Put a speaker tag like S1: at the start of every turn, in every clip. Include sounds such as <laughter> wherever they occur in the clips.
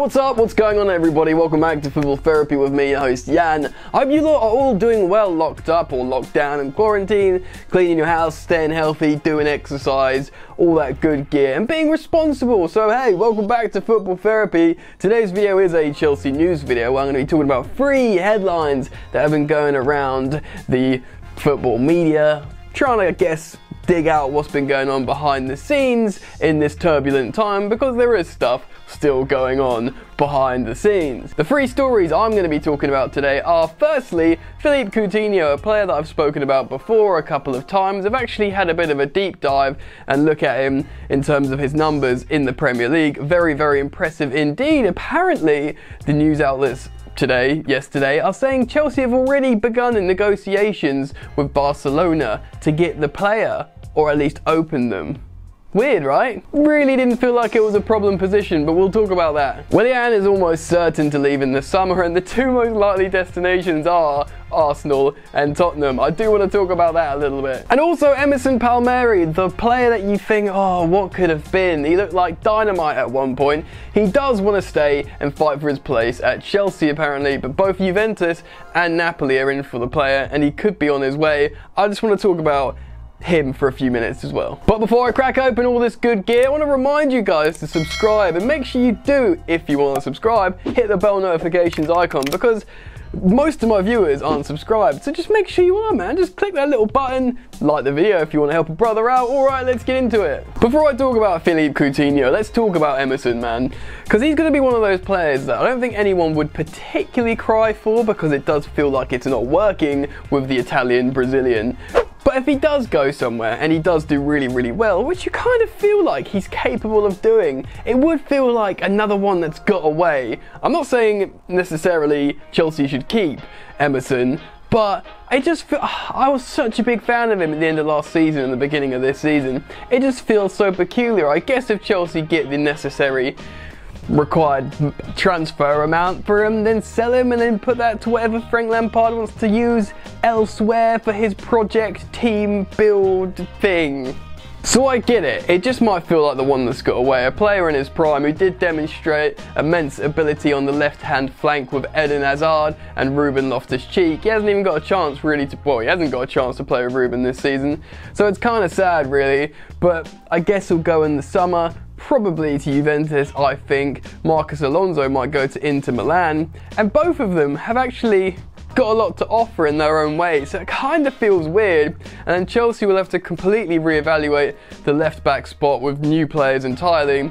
S1: what's up? What's going on, everybody? Welcome back to Football Therapy with me, your host Jan. I hope you lot are all doing well, locked up or locked down in quarantine, cleaning your house, staying healthy, doing exercise, all that good gear, and being responsible. So, hey, welcome back to Football Therapy. Today's video is a Chelsea news video where I'm going to be talking about three headlines that have been going around the football media, trying to, I guess, dig out what's been going on behind the scenes in this turbulent time because there is stuff still going on behind the scenes. The three stories I'm going to be talking about today are firstly, Philippe Coutinho, a player that I've spoken about before a couple of times. I've actually had a bit of a deep dive and look at him in terms of his numbers in the Premier League. Very, very impressive indeed. Apparently, the news outlets today, yesterday, are saying Chelsea have already begun negotiations with Barcelona to get the player or at least open them. Weird, right? Really didn't feel like it was a problem position, but we'll talk about that. Willian is almost certain to leave in the summer, and the two most likely destinations are Arsenal and Tottenham. I do want to talk about that a little bit. And also Emerson Palmieri, the player that you think, oh, what could have been? He looked like dynamite at one point. He does want to stay and fight for his place at Chelsea apparently, but both Juventus and Napoli are in for the player, and he could be on his way. I just want to talk about him for a few minutes as well. But before I crack open all this good gear, I want to remind you guys to subscribe and make sure you do, if you want to subscribe, hit the bell notifications icon because most of my viewers aren't subscribed, so just make sure you are, man. Just click that little button, like the video if you want to help a brother out. All right, let's get into it. Before I talk about Philippe Coutinho, let's talk about Emerson, man, because he's going to be one of those players that I don't think anyone would particularly cry for because it does feel like it's not working with the Italian Brazilian. But if he does go somewhere and he does do really, really well, which you kind of feel like he's capable of doing, it would feel like another one that's got away. I'm not saying necessarily Chelsea should keep Emerson, but I just feel I was such a big fan of him at the end of last season and the beginning of this season. It just feels so peculiar. I guess if Chelsea get the necessary required transfer amount for him, then sell him and then put that to whatever Frank Lampard wants to use elsewhere for his project team build thing. So I get it, it just might feel like the one that's got away. A player in his prime who did demonstrate immense ability on the left hand flank with Eden Hazard and Ruben Loftus Cheek. He hasn't even got a chance really to, well, he hasn't got a chance to play with Ruben this season. So it's kind of sad really, but I guess he'll go in the summer probably to Juventus, I think. Marcos Alonso might go to Inter Milan. And both of them have actually got a lot to offer in their own way, so it kind of feels weird. And then Chelsea will have to completely reevaluate the left back spot with new players entirely.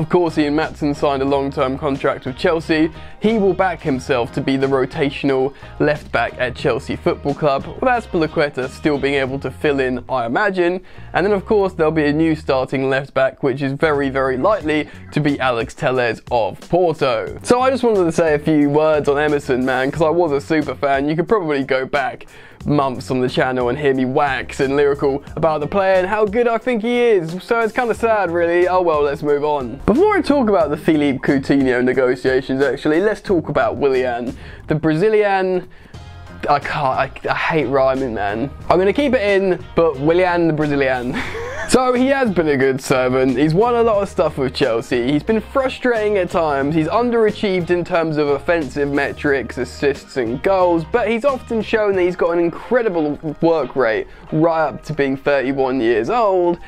S1: Of course, Ian Maatsen signed a long-term contract with Chelsea. He will back himself to be the rotational left back at Chelsea Football Club, with Azpilicueta still being able to fill in, I imagine. And then, of course, there'll be a new starting left back, which is very, very likely to be Alex Telles of Porto. So I just wanted to say a few words on Emerson, man, because I was a super fan. You could probably go back months on the channel and hear me wax and lyrical about the player and how good I think he is. So it's kind of sad, really. Oh well, let's move on. Before I talk about the Philippe Coutinho negotiations, actually, let's talk about Willian, the Brazilian. I can't. I, I hate rhyming, man. I'm gonna keep it in, but Willian the Brazilian. <laughs> So he has been a good servant. He's won a lot of stuff with Chelsea. He's been frustrating at times. He's underachieved in terms of offensive metrics, assists and goals, but he's often shown that he's got an incredible work rate right up to being 31 years old.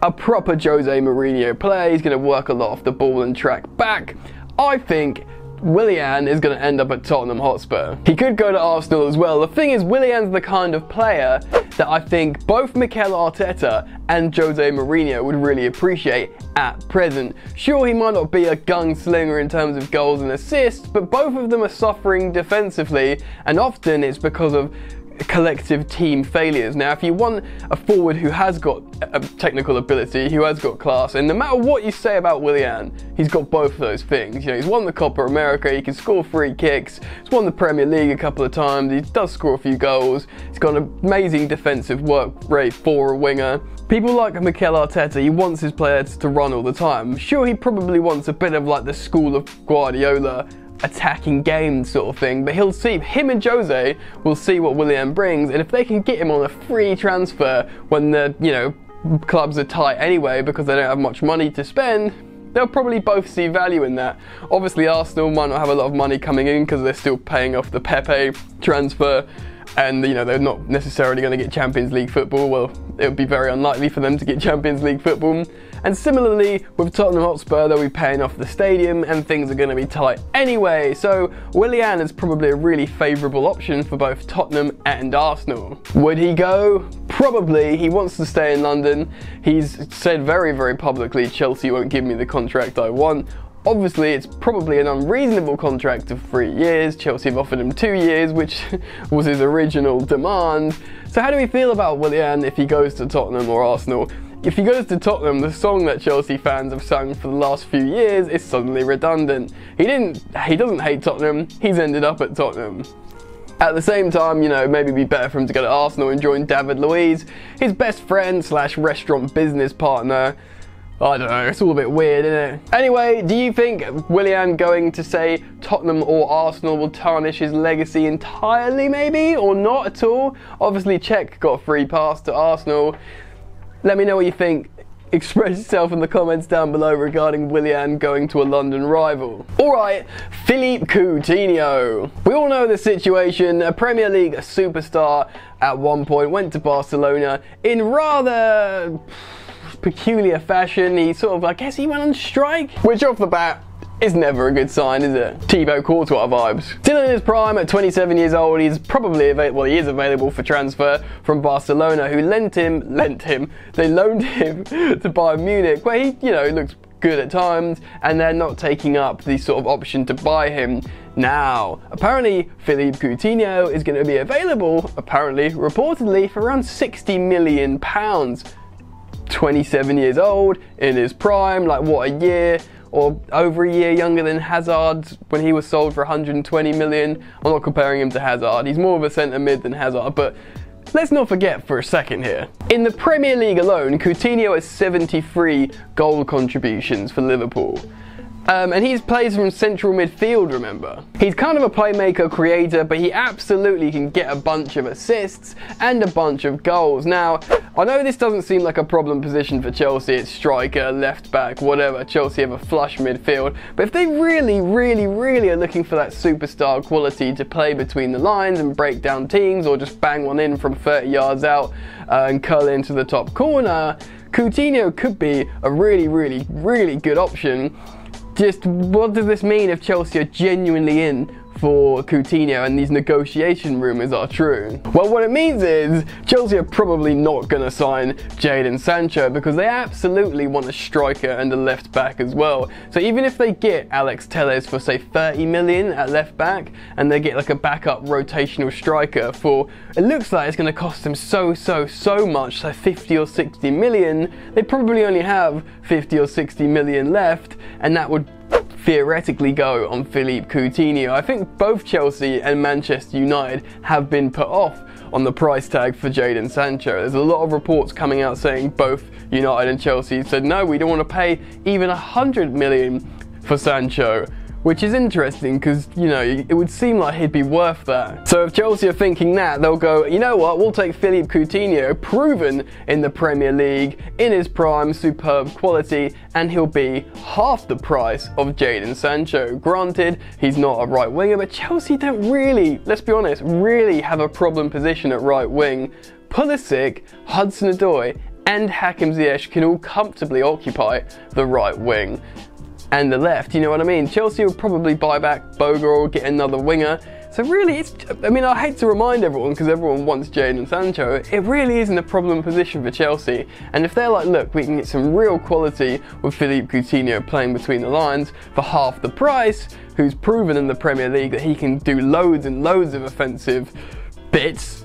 S1: A proper Jose Mourinho player. He's going to work a lot off the ball and track back. I think Willian is going to end up at Tottenham Hotspur. He could go to Arsenal as well. The thing is, Willian's the kind of player that I think both Mikel Arteta and Jose Mourinho would really appreciate at present. Sure, he might not be a gunslinger in terms of goals and assists, but both of them are suffering defensively, and often it's because of collective team failures. Now, if you want a forward who has got a technical ability, who has got class, and no matter what you say about Willian, he's got both of those things. You know, he's won the Copa America, he can score free kicks, he's won the Premier League a couple of times, he does score a few goals, he's got an amazing defensive work rate for a winger. People like Mikel Arteta, he wants his players to run all the time. Sure, he probably wants a bit of like the school of Guardiola attacking game sort of thing. But he'll see, him and Jose will see what Willian brings, and if they can get him on a free transfer when the, you know, clubs are tight anyway because they don't have much money to spend, they'll probably both see value in that. Obviously, Arsenal might not have a lot of money coming in because they're still paying off the Pepe transfer and you know they're not necessarily going to get Champions League football. Well, it would be very unlikely for them to get Champions League football. And similarly, with Tottenham Hotspur, they'll be paying off the stadium and things are going to be tight anyway. So Willian is probably a really favourable option for both Tottenham and Arsenal. Would he go? Probably. He wants to stay in London. He's said very, very publicly Chelsea won't give me the contract I want. Obviously, it's probably an unreasonable contract of three years. Chelsea have offered him two years, which <laughs> was his original demand. So, how do we feel about Willian if he goes to Tottenham or Arsenal? If he goes to Tottenham, the song that Chelsea fans have sung for the last few years is suddenly redundant. He didn't he doesn't hate Tottenham, he's ended up at Tottenham. At the same time, you know, maybe it'd be better for him to go to Arsenal and join David Luiz, his best friend slash restaurant business partner. I don't know, it's all a bit weird, isn't it? Anyway, do you think Willian going to say Tottenham or Arsenal will tarnish his legacy entirely, maybe, or not at all? Obviously, Cech got free pass to Arsenal. Let me know what you think. <laughs> Express yourself in the comments down below regarding Willian going to a London rival. Alright, Philippe Coutinho. We all know the situation. A Premier League superstar at one point went to Barcelona in rather peculiar fashion. He sort of, I guess he went on strike, which off the bat is never a good sign, is it? Thibaut Courtois vibes. Still in his prime at 27 years old, he's probably available, well, he is available for transfer from Barcelona, who lent him, lent him, they loaned him <laughs> to Bayern Munich, where he, you know, looks good at times, and they're not taking up the sort of option to buy him now. Apparently, Philippe Coutinho is going to be available, apparently, reportedly, for around 60 million pounds. 27 years old, in his prime, like what, a year or over a year younger than Hazard when he was sold for 120 million. I'm not comparing him to Hazard, he's more of a centre mid than Hazard, but Let's not forget for a second here. In the Premier League alone, Coutinho has 73 goal contributions for Liverpool. Um, and he plays from central midfield, remember? He's kind of a playmaker creator, but he absolutely can get a bunch of assists and a bunch of goals. Now, I know this doesn't seem like a problem position for Chelsea. It's striker, left back, whatever. Chelsea have a flush midfield. But if they really, really, really are looking for that superstar quality to play between the lines and break down teams or just bang one in from 30 yards out uh, and curl into the top corner, Coutinho could be a really, really, really good option just what does this mean if Chelsea are genuinely in for Coutinho and these negotiation rumours are true? Well, what it means is Chelsea are probably not going to sign Jadon Sancho because they absolutely want a striker and a left back as well. So even if they get Alex Telles for say 30 million at left back and they get like a backup rotational striker for it looks like it's going to cost them so so so much, so 50 or 60 million, they probably only have 50 or 60 million left and that would theoretically go on Philippe Coutinho. I think both Chelsea and Manchester United have been put off on the price tag for Jadon Sancho. There's a lot of reports coming out saying both United and Chelsea said no, we don't want to pay even a hundred million for Sancho which is interesting because, you know, it would seem like he'd be worth that. So if Chelsea are thinking that, they'll go, you know what, we'll take Philippe Coutinho, proven in the Premier League, in his prime, superb quality, and he'll be half the price of Jadon Sancho. Granted, he's not a right winger, but Chelsea don't really, let's be honest, really have a problem position at right wing. Pulisic, Hudson-Odoi, and Hakim Ziyech can all comfortably occupy the right wing and the left, you know what I mean? Chelsea will probably buy back Boga or get another winger. So really, it's, I mean, I hate to remind everyone because everyone wants Jadon Sancho. It really isn't a problem position for Chelsea. And if they're like, look, we can get some real quality with Philippe Coutinho playing between the lines for half the price, who's proven in the Premier League that he can do loads and loads of offensive bits,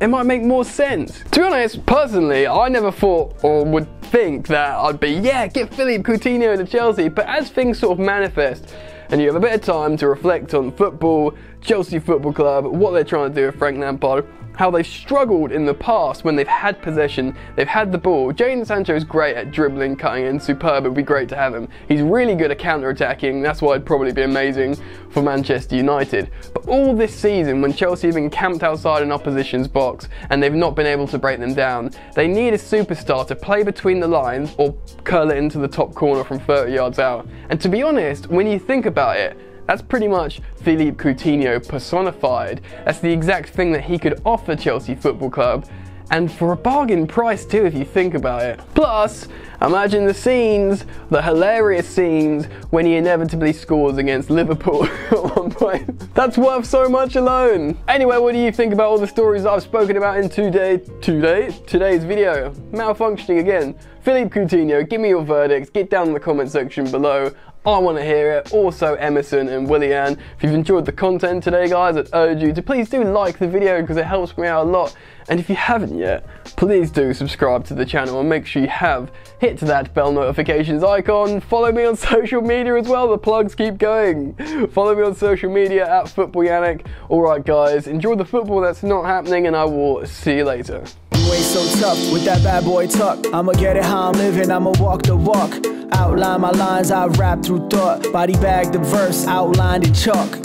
S1: it might make more sense. To be honest, personally, I never thought or would think that I'd be, yeah, get Philippe Coutinho to Chelsea, but as things sort of manifest, and you have a bit of time to reflect on football, Chelsea Football Club, what they're trying to do with Frank Lampard, how they've struggled in the past when they've had possession, they've had the ball. Jadon Sancho is great at dribbling, cutting in, superb. It would be great to have him. He's really good at counter attacking. That's why it'd probably be amazing for Manchester United. But all this season, when Chelsea have been camped outside an opposition's box and they've not been able to break them down, they need a superstar to play between the lines or curl it into the top corner from 30 yards out. And to be honest, when you think about it, that's pretty much Philippe Coutinho personified. That's the exact thing that he could offer Chelsea Football Club. And for a bargain price too, if you think about it. Plus, imagine the scenes, the hilarious scenes, when he inevitably scores against Liverpool <laughs> at one point. That's worth so much alone. Anyway, what do you think about all the stories I've spoken about in today, today, today's video? Malfunctioning again. Philippe Coutinho, give me your verdicts. Get down in the comment section below. I want to hear it. Also, Emerson and Willian. If you've enjoyed the content today, guys, I'd urge you to please do like the video because it helps me out a lot. And if you haven't yet, please do subscribe to the channel and make sure you have hit that bell notifications icon. Follow me on <laughs> social media as well. The plugs keep going. Follow me on social media at Football Yannick. All right, guys, enjoy the football that's not happening, and I will see you later.
S2: So tough with that bad boy tuck. I'ma get it how I'm living, I'ma walk the walk. Outline my lines, I rap through thought. Body bag the verse, outlined in chalk.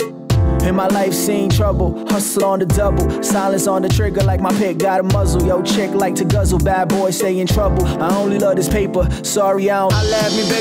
S2: In my life, seen trouble, hustle on the double, silence on the trigger like my pick got a muzzle. Yo, chick like to guzzle, bad boy stay in trouble. I only love this paper, sorry I don't. I laugh me, baby.